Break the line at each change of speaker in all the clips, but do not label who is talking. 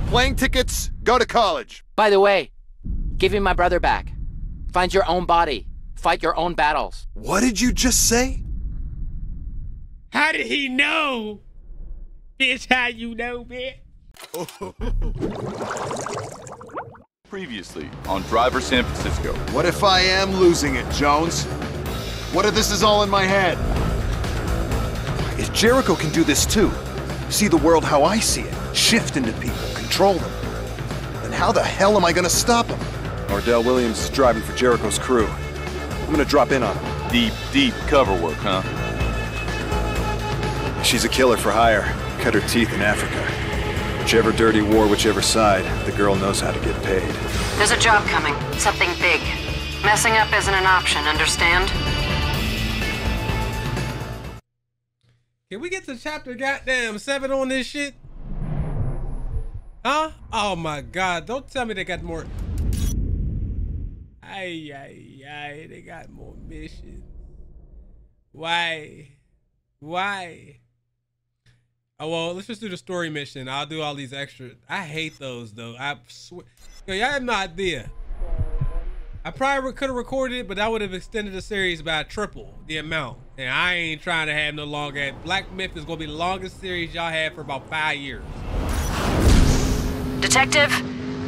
Sell plane tickets, go to college.
By the way, give me my brother back. Find your own body. Fight your own battles.
What did you just say?
How did he know? Bitch, how you know, bitch?
Previously on Driver San Francisco.
What if I am losing it, Jones? What if this is all in my head? If Jericho can do this too, see the world how I see it, shift into people, control them, then how the hell am I gonna stop them? Ordell Williams is driving for Jericho's crew. I'm gonna drop in on him.
Deep, deep cover work, huh?
She's a killer for hire. Cut her teeth in Africa. Whichever dirty war, whichever side, the girl knows how to get paid.
There's a job coming. Something big. Messing up isn't an option, understand?
Can we get to chapter goddamn seven on this shit? Huh? Oh my god, don't tell me they got more. Ay, ay, ay, they got more missions. Why? Why? Oh, well, let's just do the story mission. I'll do all these extra. I hate those, though. I swear. Yo, y'all have no idea. I probably could have recorded it, but that would have extended the series by triple the amount. And I ain't trying to have no longer. Black Myth is going to be the longest series y'all had for about five years.
Detective,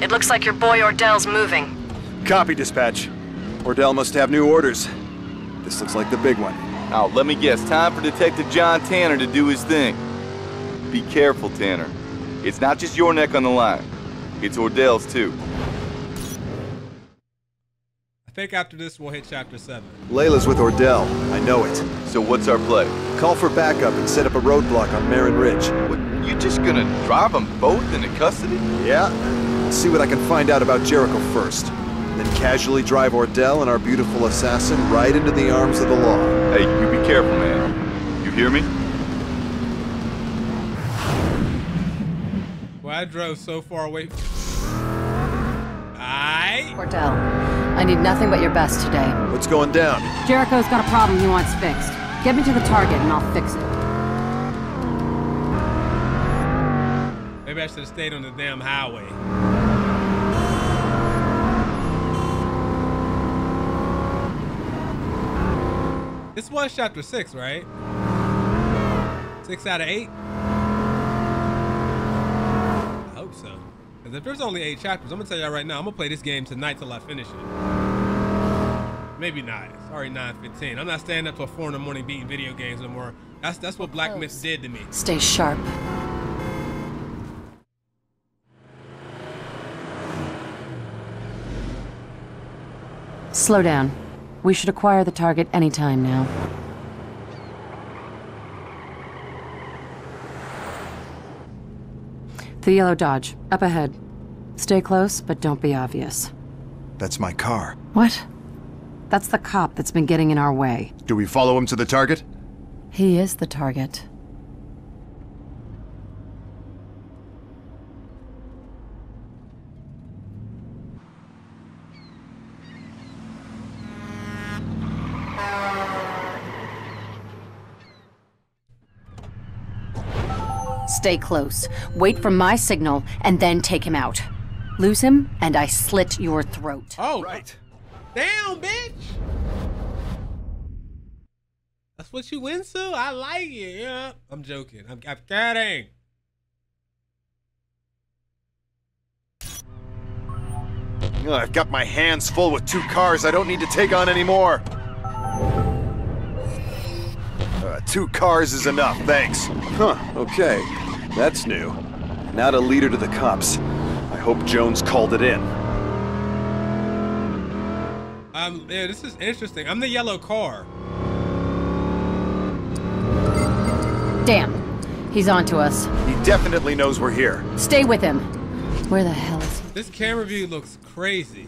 it looks like your boy Ordell's moving.
Copy, dispatch. Ordell must have new orders. This looks like the big one.
Now, let me guess. Time for Detective John Tanner to do his thing. Be careful, Tanner. It's not just your neck on the line. It's Ordell's, too.
I think after this, we'll hit chapter 7.
Layla's with Ordell. I know it.
So what's our play?
Call for backup and set up a roadblock on Marin Ridge.
What, you just gonna drive them both into custody?
Yeah? See what I can find out about Jericho first. Then casually drive Ordell and our beautiful assassin right into the arms of the law.
Hey, you be careful, man. You hear me?
Well, I drove so far away. Aye.
Ordell, I need nothing but your best today.
What's going down?
Jericho's got a problem he wants fixed. Get me to the target and I'll fix it.
Maybe I should have stayed on the damn highway. This was chapter six, right? Six out of eight? I hope so. Because if there's only eight chapters, I'm to tell y'all right now, I'm to play this game tonight till I finish it. Maybe not. It's already 9.15. I'm not staying up till 4 in the morning beating video games no more. That's, that's what Black Myth did to me.
Stay sharp. Slow down. We should acquire the target anytime now. The yellow Dodge, up ahead. Stay close, but don't be obvious.
That's my car.
What? That's the cop that's been getting in our way.
Do we follow him to the target?
He is the target. Stay close. Wait for my signal, and then take him out. Lose him, and I slit your throat.
Oh,
Right.
Damn, bitch. That's what you into? I like it. Yeah. I'm joking. I'm, I'm kidding.
Ugh, I've got my hands full with two cars I don't need to take on anymore. Uh, two cars is enough, thanks. Huh, okay. That's new. Not a leader to the cops. I hope Jones called it in.
Um, yeah, this is interesting. I'm the yellow car.
Damn. He's on to us.
He definitely knows we're here.
Stay with him. Where the hell is he?
This camera view looks crazy.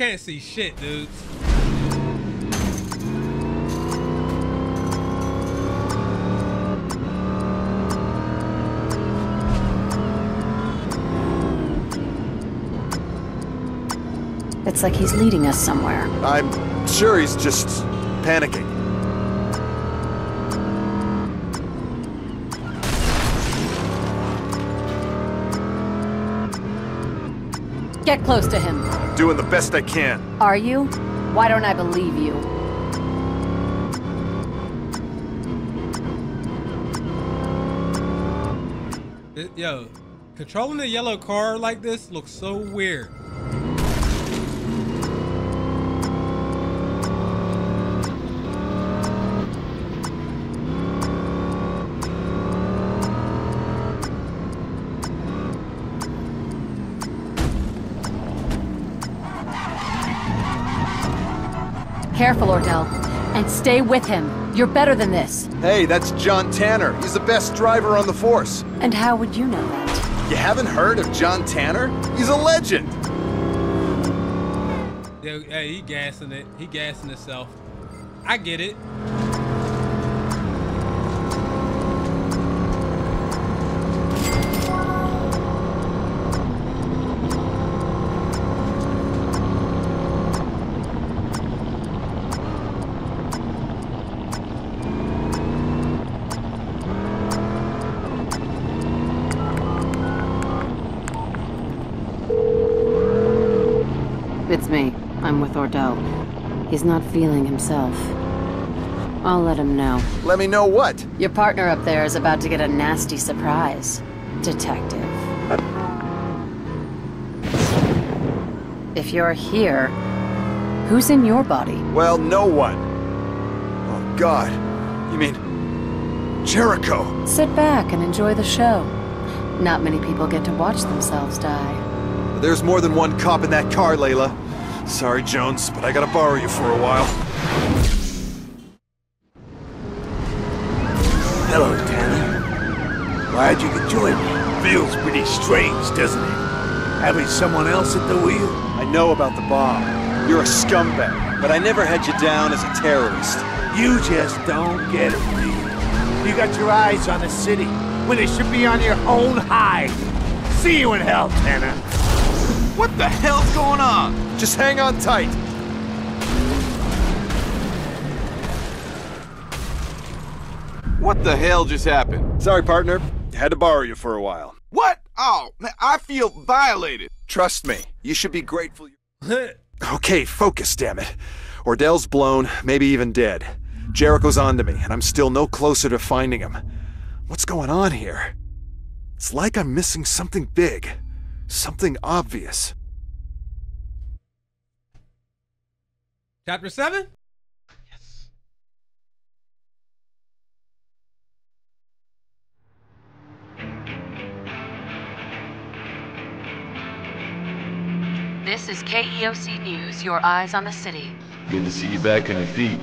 can't see shit, dudes.
It's like he's leading us somewhere.
I'm sure he's just panicking.
Get close to him.
Doing the best I can.
Are you? Why don't I believe you?
It- yo, controlling the yellow car like this looks so weird.
Careful, Ordell. And stay with him. You're better than this.
Hey, that's John Tanner. He's the best driver on the force.
And how would you know that?
You haven't heard of John Tanner? He's a legend.
Yeah, hey, he gassing it. He gassing himself. I get it.
Ordell. He's not feeling himself. I'll let him know.
Let me know what?
Your partner up there is about to get a nasty surprise, Detective. If you're here, who's in your body?
Well, no one. Oh, God. You mean... Jericho.
Sit back and enjoy the show. Not many people get to watch themselves die.
There's more than one cop in that car, Layla. Sorry, Jones, but I gotta borrow you for a while.
Hello, Tanner. Glad you could join me. Feels pretty strange, doesn't it? Having someone else at the wheel?
I know about the bomb. You're a scumbag, but I never had you down as a terrorist.
You just don't get it, Lee. You got your eyes on the city when it should be on your own hide. See you in hell, Tanner.
What the hell's going on?
Just hang on tight.
What the hell just happened?
Sorry, partner. Had to borrow you for a while.
What? Oh, man, I feel violated.
Trust me, you should be grateful. okay, focus, damn it. Ordell's blown, maybe even dead. Jericho's onto me, and I'm still no closer to finding him. What's going on here? It's like I'm missing something big. Something obvious.
Chapter 7? Yes.
This is KEOC News, your eyes on the city.
Good to see you back on your feet.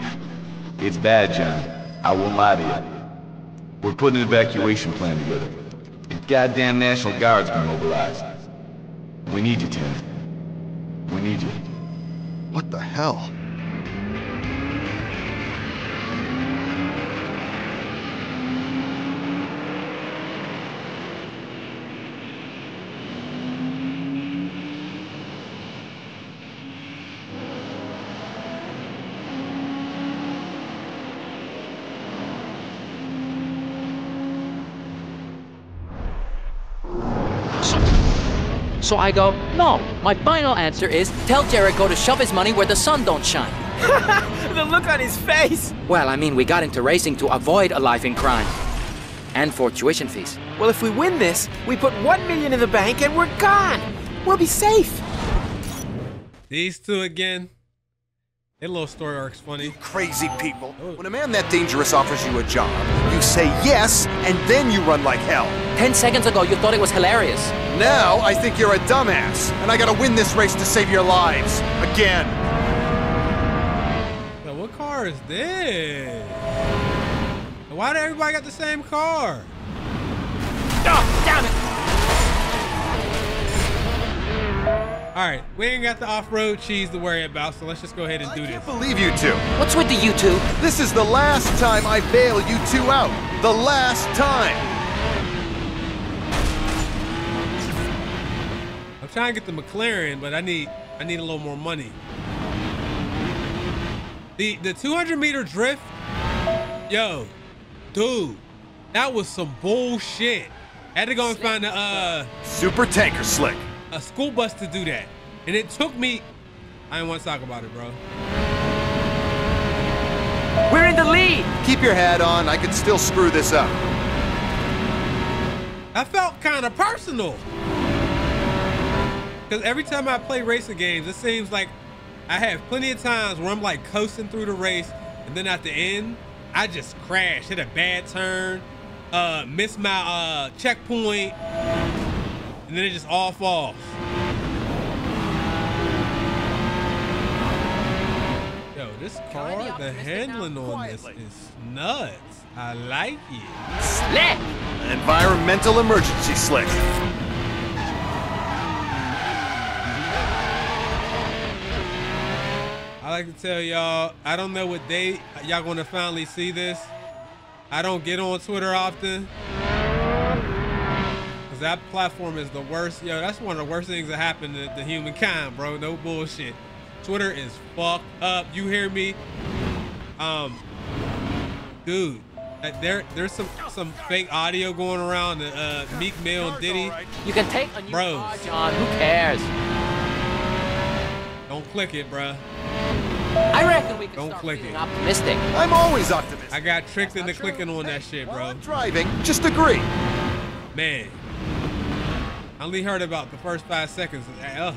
It's bad, John. I won't lie to you. We're putting an evacuation plan together. The goddamn National Guard's been mobilized. We need you, Tim. We need you.
What the hell?
So I go, no. My final answer is tell Jericho to shove his money where the sun don't shine.
The look on his face!
Well, I mean, we got into racing to avoid a life in crime. And for tuition fees.
Well, if we win this, we put one million in the bank and we're gone. We'll be safe.
These two again. Their little story arc's funny.
Crazy people. When a man that dangerous offers you a job, you say yes, and then you run like hell.
Ten seconds ago, you thought it was hilarious.
Now I think you're a dumbass, and I gotta win this race to save your lives. Again.
So what car is this? Why did everybody got the same car? All right, we ain't got the off-road cheese to worry about, so let's just go ahead and do this.
I
this.
can't believe you two.
What's with the you two?
This is the last time I bail you two out. The last time.
I'm trying to get the McLaren, but I need I need a little more money. The the 200 meter drift, yo, dude, that was some bullshit. Had to go and find the uh
Super tanker slick.
A school bus to do that. And it took me, I didn't want to talk about it, bro.
We're in the lead.
Keep your hat on. I could still screw this up.
I felt kind of personal. Because every time I play racing games, it seems like I have plenty of times where I'm like coasting through the race, and then at the end, I just crash, hit a bad turn, uh, miss my uh, checkpoint, and then it just all falls. Yo, this car, the handling on this is nuts. I like it.
Slick.
Environmental emergency slick.
I like to tell y'all, I don't know what date y'all gonna finally see this. I don't get on Twitter often. Cause that platform is the worst. Yo, that's one of the worst things that happened to, to humankind, bro. No bullshit. Twitter is fucked up. You hear me? Um, dude, uh, there there's some some fake audio going around. Uh, Meek Mill and Diddy.
You can take a new
Bros.
car, John. Who cares?
Don't click it, bro.
I reckon we can
Don't
start
click
feeling
it.
optimistic.
I'm always optimistic.
I got tricked into clicking on that shit, bro.
Driving, just agree.
Man, I only heard about the first five seconds. Uh,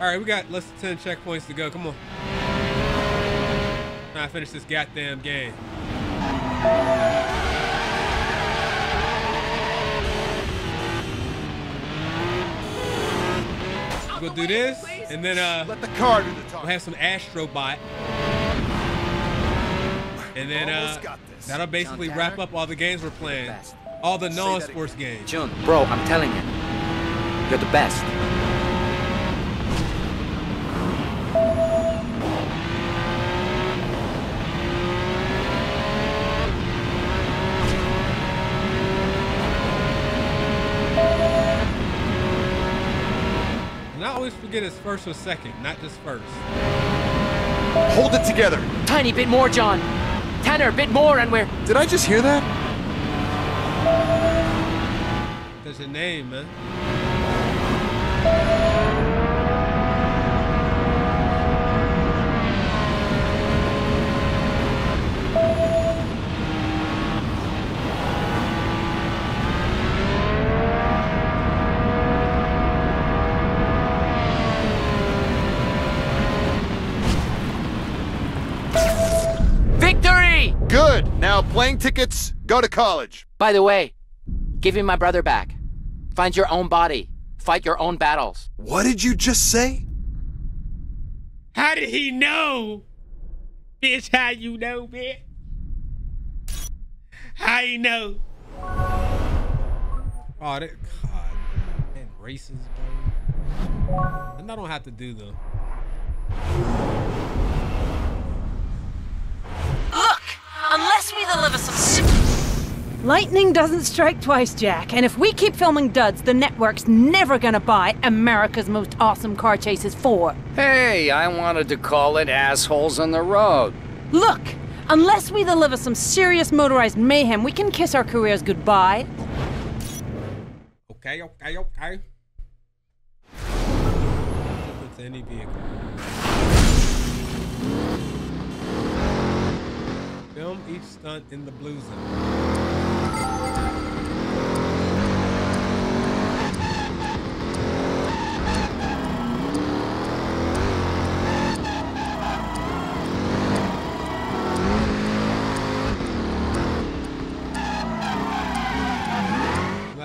all right, we got less than 10 checkpoints to go. Come on. To finish this goddamn game. We'll do this, and then uh,
Let the car do the
we'll have some Astrobot. And then uh,
Almost got this.
that'll basically wrap up all the games we're playing. All the
that
non-sports games.
June, bro, I'm telling you. You're the best.
And I always first or second, not just first.
Hold it together.
Tiny bit more, John. Tanner, a bit more, and we're.
Did I just hear that?
That's your name, man.
Victory!
Good. Now plane tickets, go to college.
By the way, give me my brother back. Find your own body. Fight your own battles.
What did you just say?
How did he know? Bitch, how you know, bitch? How you know? Oh, that God, man, racist, bro. And I don't have to do them.
Look! Unless we deliver some.
Lightning doesn't strike twice, Jack. And if we keep filming duds, the network's never gonna buy America's Most Awesome Car Chases 4.
Hey, I wanted to call it Assholes on the Road.
Look! Unless we deliver some serious motorized mayhem, we can kiss our careers goodbye.
Okay, okay, okay. It's any vehicle. Film each stunt in the blue zone.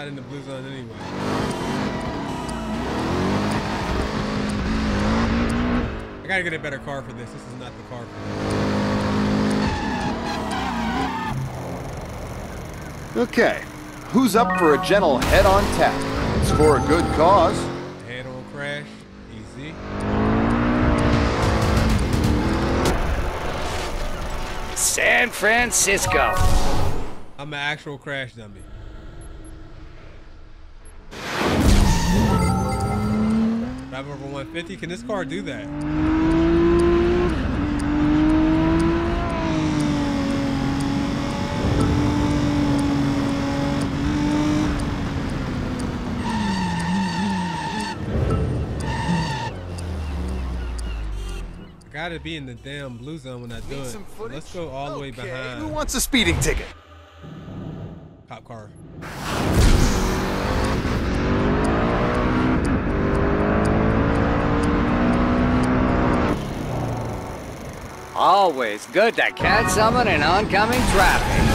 I'm in the blue zone anyway. I gotta get a better car for this. This is not the car for this.
Okay. Who's up for a gentle head-on tap? It's for a good cause.
Head on crash. Easy.
San Francisco.
I'm an actual crash dummy. I Drive over 150. Can this car do that? Gotta be in the damn blue zone when I do it. let's go all the way behind.
Who wants a speeding ticket?
Cop car.
Always good to catch someone in oncoming traffic.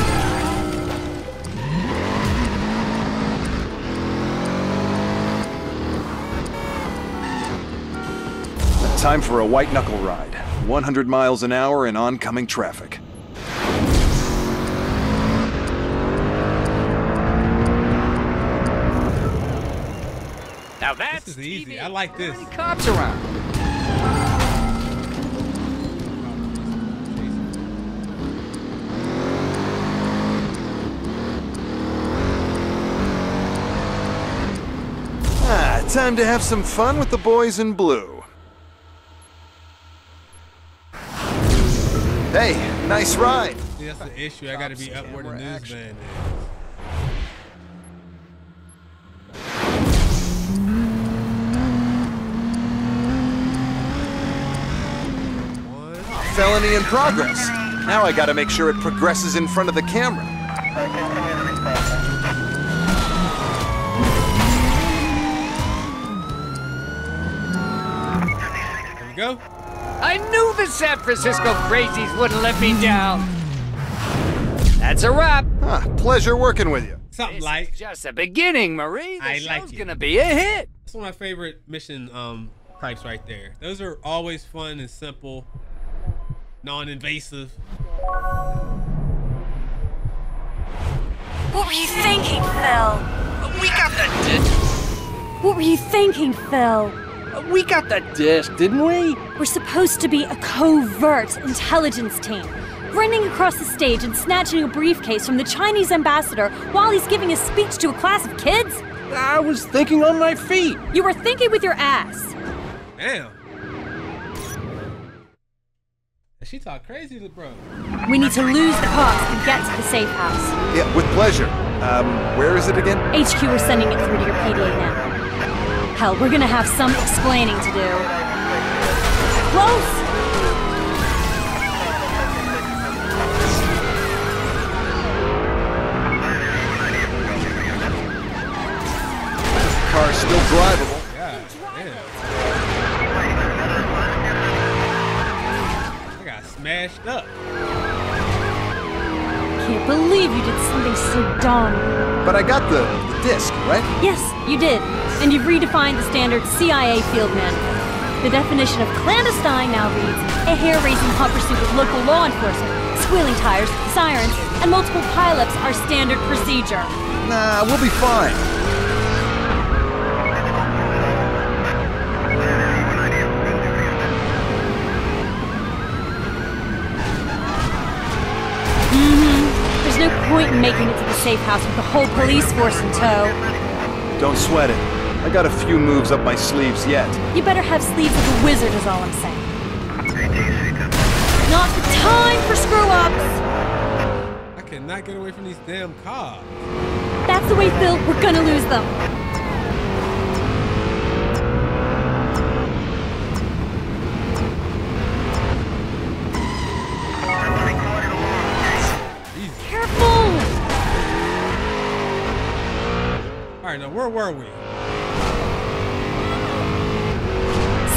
Time for a white knuckle ride. 100 miles an hour in oncoming traffic.
Now that's
This is easy. I like this.
cops around.
Ah, time to have some fun with the boys in blue. Nice ride.
See, that's the issue. I gotta be up where the newsman is.
Felony in progress. Now I gotta make sure it progresses in front of the camera.
There we go.
I knew the San Francisco crazies wouldn't let me down. That's a wrap.
Ah, pleasure working with you.
Something like.
Just the beginning, Marie. The
I
show's
like it.
gonna be a hit.
That's one of my favorite mission um types right there. Those are always fun and simple, non-invasive.
What were you thinking, Phil?
We got the disc.
What were you thinking, Phil?
We got the disc, didn't we?
We're supposed to be a covert intelligence team, running across the stage and snatching a briefcase from the Chinese ambassador while he's giving a speech to a class of kids?
I was thinking on my feet.
You were thinking with your ass.
Damn. She talk crazy, little bro.
We need to lose the cops and get to the safe house.
Yeah, with pleasure. Um, where is it again?
HQ we're sending it through to your PDA now. Hell, we're gonna have some explaining to do. Close!
Car's still drivable.
God damn. I got smashed up.
I can't believe you did something so dumb.
But I got the, the disc, right?
Yes, you did. And you've redefined the standard CIA field manual. The definition of clandestine now reads a hair-raising hot pursuit with local law enforcement, squealing tires, sirens, and multiple pileups are standard procedure.
Nah, we'll be fine.
Point in making it to the safe house with the whole police force in tow.
Don't sweat it. I got a few moves up my sleeves yet.
You better have sleeves like a wizard is all I'm saying. Not the time for screw-ups!
I cannot get away from these damn cops.
That's the way, Phil. We're gonna lose them.
All right, now where were we?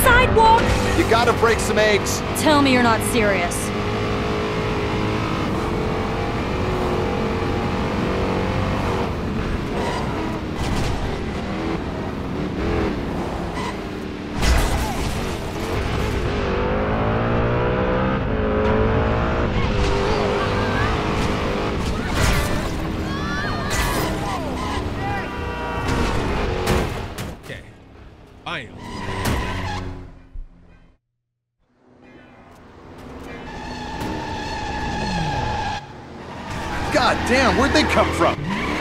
Sidewalk!
You gotta break some eggs.
Tell me you're not serious.
Damn, where'd they come from?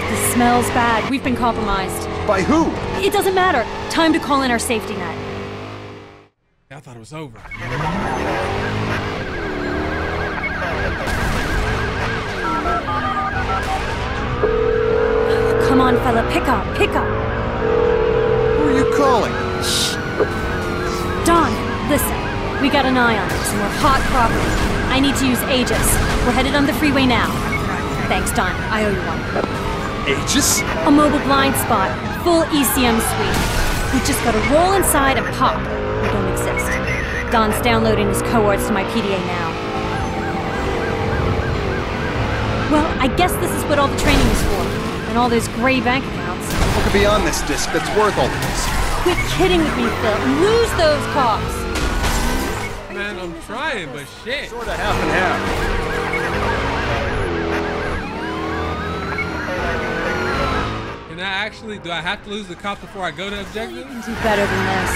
This smell's bad. We've been compromised.
By who?
It doesn't matter. Time to call in our safety net.
I thought it was over.
Come on, fella, pick up, pick up.
Who are you calling? Shh.
Don, listen. We got an eye on it. We're hot property. I need to use Aegis. We're headed on the freeway now. Thanks, Don. I owe you one.
Aegis?
A mobile blind spot, full ECM suite. We just gotta roll inside and pop. We don't exist. Don's downloading his cohorts to my PDA now. Well, I guess this is what all the training is for. And all those gray bank accounts.
What could be on this disc that's worth all this?
Quit kidding with me, Phil. Lose those cops.
Man, I'm trying, but shit.
Sort of half and half.
Can I actually, do I have to lose the cop before I go to objective?
Do better than this.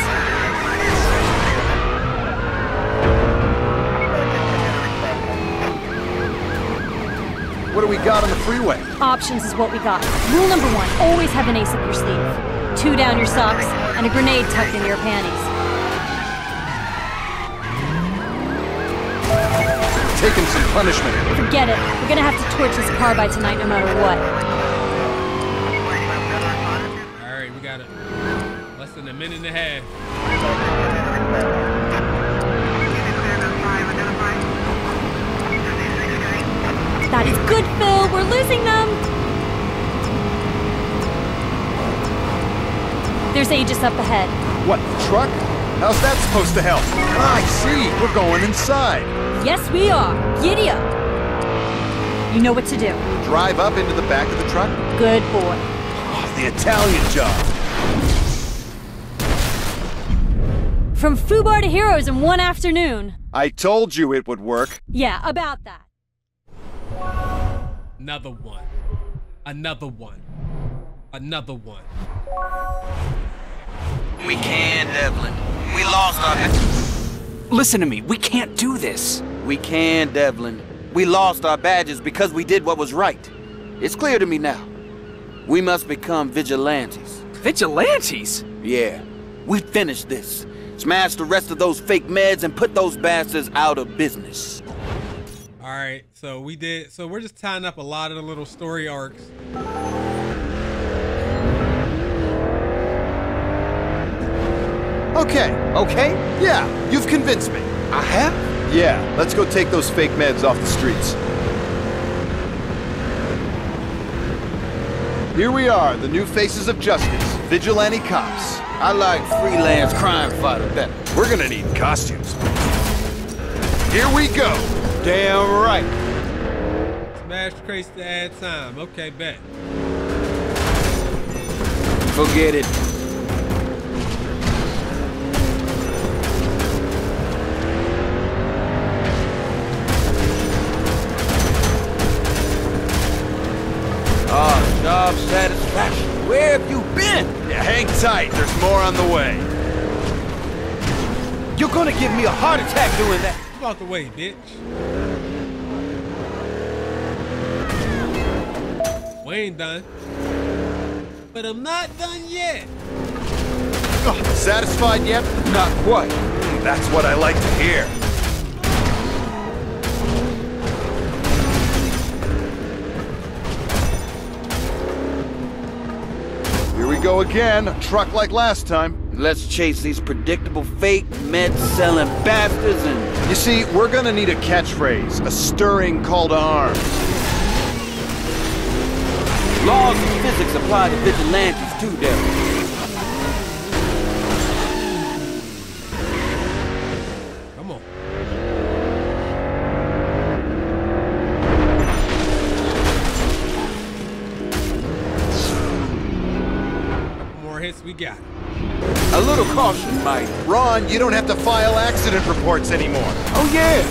What do we got on the freeway?
Options is what we got. Rule number one, always have an ace up your sleeve. Two down your socks, and a grenade tucked into your panties.
Taking some punishment.
Forget it. We're gonna have to torch this car by tonight no matter what.
Minute and a half.
That is good, Phil. We're losing them. There's Aegis up ahead.
What, the truck? How's that supposed to help? Ah, I see. We're going inside.
Yes, we are. Giddy up. You know what to do.
Drive up into the back of the truck?
Good boy.
Oh, the Italian job.
From Fubar to Heroes in one afternoon.
I told you it would work.
Yeah, about that.
Another one. Another one. Another one.
We can't, Devlin. We lost our. Listen to me. We can't do this. We can, Devlin. We lost our badges because we did what was right. It's clear to me now. We must become vigilantes. Vigilantes? Yeah. We finish this. Smash the rest of those fake meds and put those bastards out of business.
All right, so we did. So we're just tying up a lot of the little story arcs.
Okay.
Okay?
Yeah, you've convinced me.
I have?
Yeah, let's go take those fake meds off the streets. Here we are, the new faces of justice, vigilante cops.
I like freelance crime fighter better.
We're gonna need costumes. Here we go.
Damn right.
Smash crates to add time. Okay, bet.
Forget it. Ah, job satisfaction. Where have you been?
Yeah, hang tight, there's more on the way.
You're gonna give me a heart attack doing that.
Move out the way, bitch. We ain't done. But I'm not done yet.
Oh, satisfied yet?
Not quite.
That's what I like to hear. Go again, a truck like last time.
Let's chase these predictable fake med-selling bastards and...
You see, we're gonna need a catchphrase, a stirring call to arms.
Laws of physics apply to vigilantes too, Devil.
Couple more hits, we got it.
A little caution, Mike.
Ron, you don't have to file accident reports anymore.
Oh, yeah.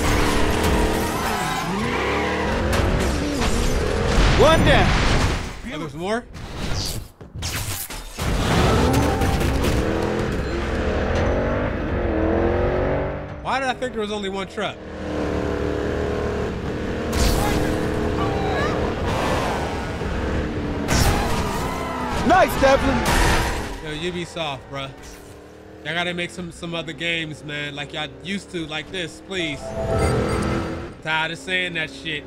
One down.
Oh, there's more? Why did I think there was only one truck?
Nice, Devlin.
Yo, you be soft, bruh. Y'all gotta make some some other games, man, like y'all used to, like this, please. Tired of saying that shit.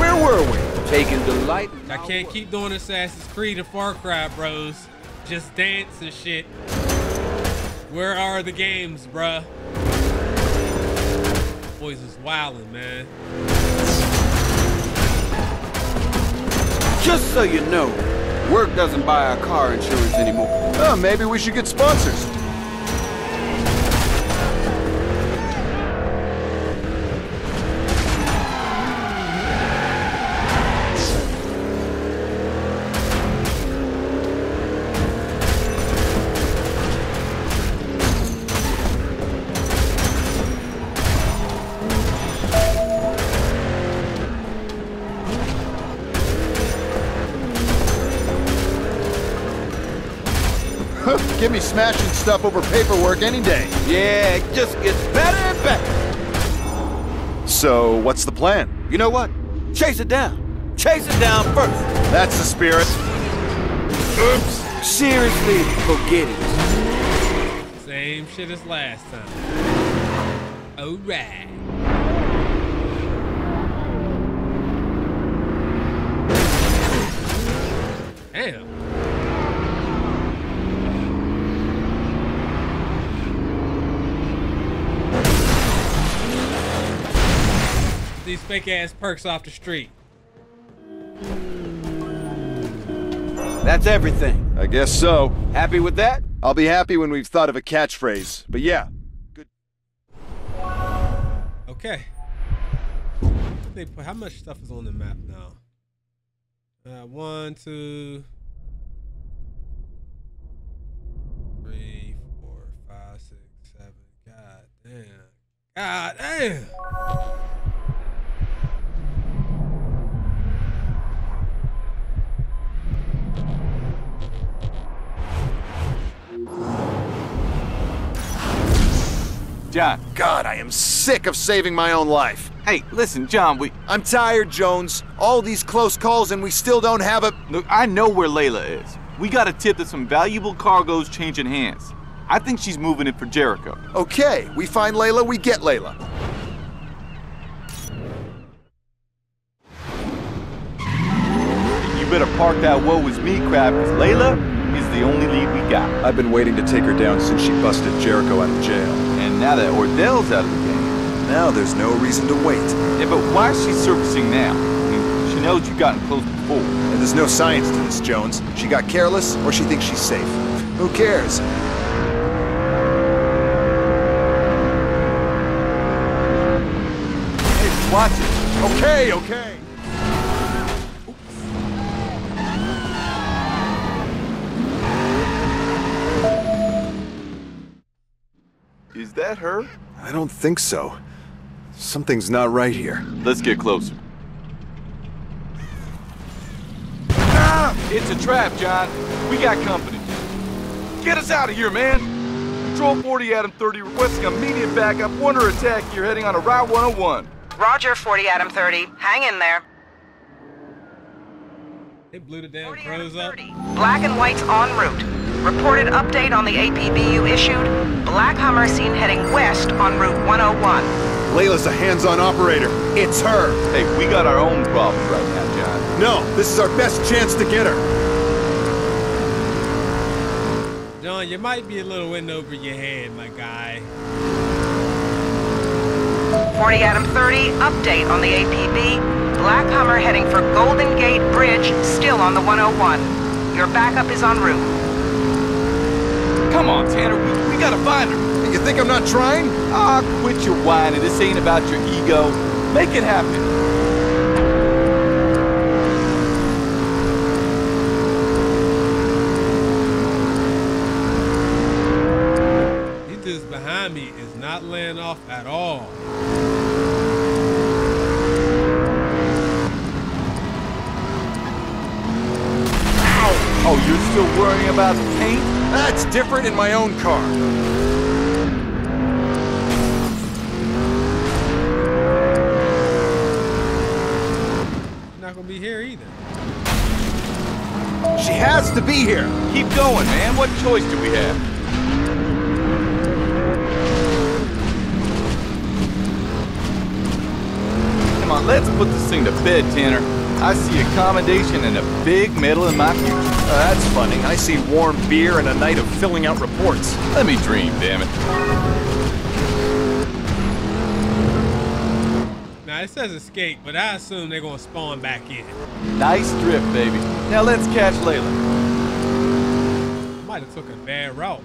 Where were we? Taking delight.
I can't keep doing Assassin's Creed and Far Cry, bros. Just dance and shit. Where are the games, bruh? Boys is wildin', man.
Just so you know, work doesn't buy our car insurance anymore.
Oh, maybe we should get sponsors. Smashing stuff over paperwork any day.
Yeah, it just gets better and better.
So, what's the plan?
You know what? Chase it down. Chase it down first.
That's the spirit.
Oops. Seriously, forget it.
Same shit as last time. Alright. These fake ass perks off the street.
That's everything.
I guess so.
Happy with that?
I'll be happy when we've thought of a catchphrase. But yeah, good.
Okay. They put, how much stuff is on the map now? Uh, one, two, three, four, five, six, seven. God damn. God damn.
John.
God, I am sick of saving my own life.
Hey, listen, John, we.
I'm tired, Jones. All these close calls and we still don't have a.
Look, I know where Layla is. We got a tip that some valuable cargo's changing hands. I think she's moving it for Jericho.
Okay, we find Layla, we get Layla.
You better park that woe is me crap, Layla the only lead we got.
I've been waiting to take her down since she busted Jericho out of jail.
And now that Ordell's out of the game.
Now there's no reason to wait.
Yeah, but why is she surfacing now? I mean, she knows you've gotten close before.
And there's no science to this, Jones. She got careless, or she thinks she's safe. Who cares?
Hey, watch it.
Okay, okay.
That her?
I don't think so. Something's not right here.
Let's get closer. Ah! It's a trap, John. We got company. Get us out of here, man. Control 40 Adam 30 requesting immediate backup. Under attack here heading on a Route 101.
Roger, 40 Adam 30. Hang in there.
They blew the damn crows up.
Black and white's en route. Reported update on the APB issued. Black Hummer seen heading west on Route 101.
Layla's a hands-on operator. It's her.
Hey, we got our own problems right now, John.
No, this is our best chance to get her.
John, you might be a little wind over your head, my guy.
40 Adam 30, update on the APB. Black Hummer heading for Golden Gate Bridge, still on the 101. Your backup is en route.
Come on, Tanner, we, we gotta find her.
You think I'm not trying?
Ah, quit your whining. This ain't about your ego. Make it happen.
These dudes behind me is not laying off at all.
different in my own car.
Not gonna be here either.
She has to be here.
Keep going, man. What choice do we have? Come on, let's put this thing to bed, Tanner. I see accommodation and a big medal in my future.
Uh, that's funny. I see warm beer and a night of filling out reports.
Let me dream, damn it.
Now it says escape, but I assume they're gonna spawn back in.
Nice drift, baby. Now let's catch Layla.
Might have took a bad route.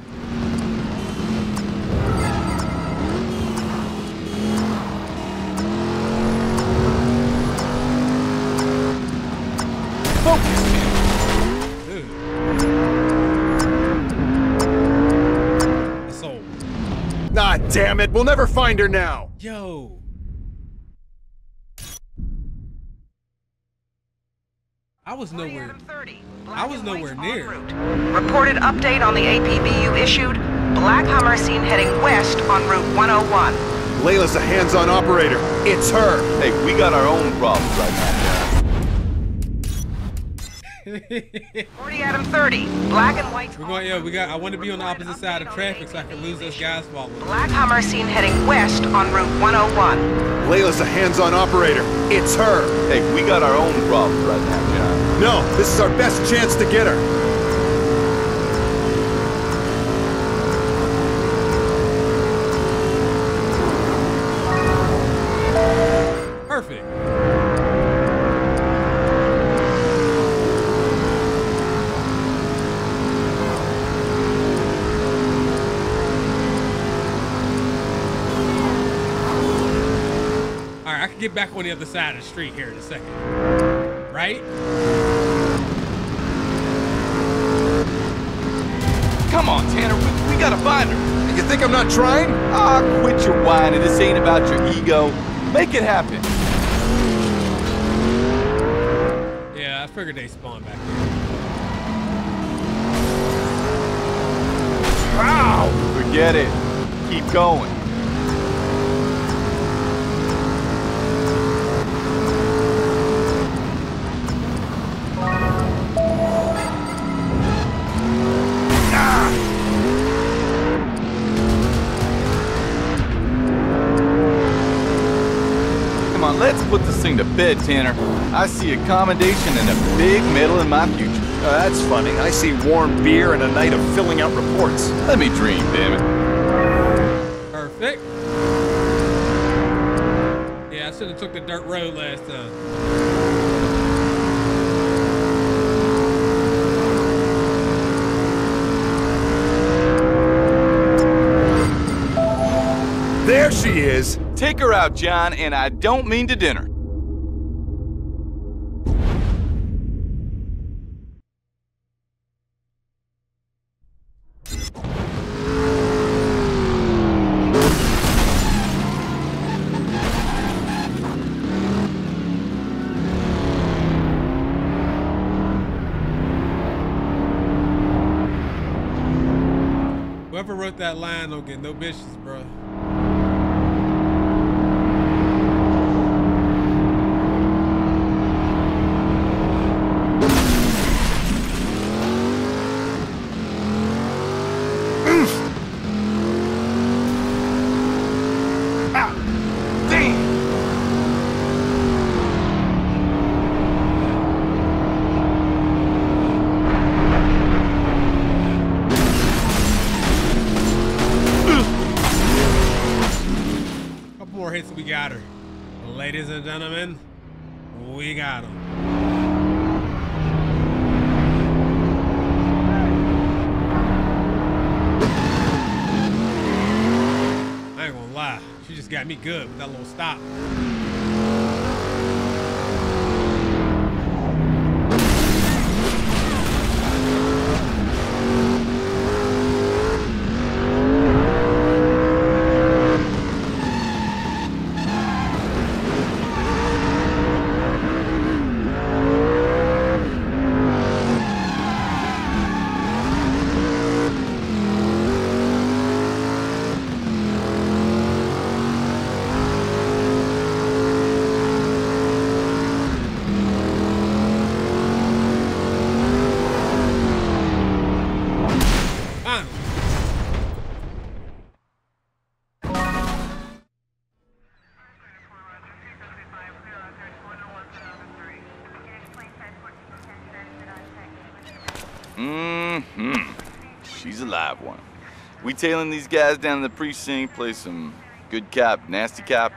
Focus,
Sold.
Ah, damn it. We'll never find her now.
Yo. I was nowhere. I was nowhere near.
Reported update on the APB you issued. Black Hummer seen heading west on Route 101.
Layla's a hands-on operator. It's her.
Hey, we got our own problems right now.
40 Adam 30. Black and white.
We're going. Yeah, we got. I want to be on the opposite side of traffic so I can lose those gas followers.
Black Hummer seen heading west on Route 101.
Layla's a hands-on operator. It's her.
Hey, we got our own problems right now, John.
No, this is our best chance to get her.
Back on the other side of the street here in a second. Right?
Come on, Tanner. We, we gotta find her.
You think I'm not trying?
Ah, quit your whining. This ain't about your ego. Make it happen.
Yeah, I figured they spawned back here.
Wow! Forget it. Keep going. Thing to bed, Tanner. I see accommodation and a big medal in my future.
Uh, that's funny. I see warm beer and a night of filling out reports.
Let me dream, damn it.
Perfect. Yeah, I should have took the dirt road last time.
There she is.
Take her out, John, and I don't mean to dinner.
Line don't get no bitches, bro.
Live one. We tailing these guys down to the precinct, play some good cop, nasty cop.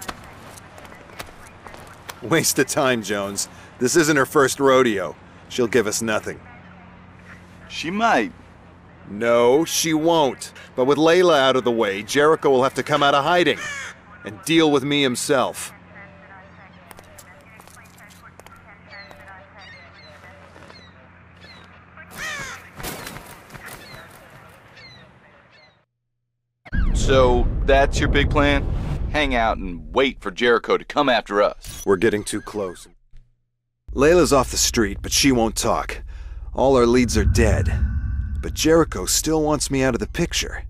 Waste of time, Jones. This isn't her first rodeo. She'll give us nothing.
She might.
No, she won't. But with Layla out of the way, Jericho will have to come out of hiding and deal with me himself.
So, that's your big plan? Hang out and wait for Jericho to come after us.
We're getting too close. Layla's off the street, but she won't talk. All our leads are dead. But Jericho still wants me out of the picture.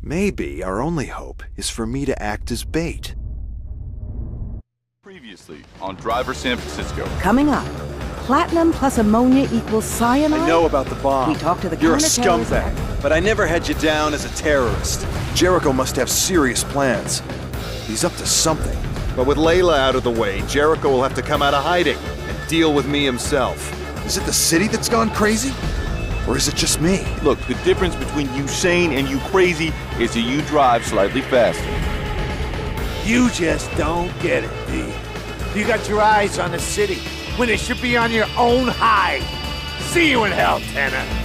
Maybe our only hope is for me to act as bait.
Previously on Driver San Francisco.
Coming up, platinum plus ammonia equals cyanide.
I know about the bomb.
We talked to the
You're a
counterterrorism
scumbag, but I never had you down as a terrorist. Jericho must have serious plans. He's up to something. But with Layla out of the way, Jericho will have to come out of hiding and deal with me himself. Is it the city that's gone crazy? Or is it just me?
Look, the difference between you sane and you crazy is that you drive slightly faster.
You just don't get it, D. You got your eyes on the city when it should be on your own hide. See you in hell, Tanner.